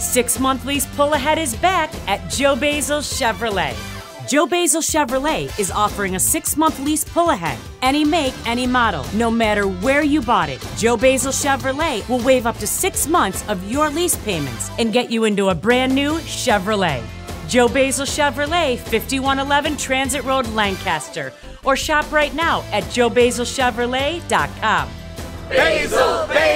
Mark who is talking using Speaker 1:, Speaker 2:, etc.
Speaker 1: Six month lease pull ahead is back at Joe Basil Chevrolet. Joe Basil Chevrolet is offering a six month lease pull ahead. Any make, any model, no matter where you bought it. Joe Basil Chevrolet will waive up to six months of your lease payments and get you into a brand new Chevrolet. Joe Basil Chevrolet, 5111 Transit Road, Lancaster. Or shop right now at joebasilchevrolet.com.
Speaker 2: Basil, Basil.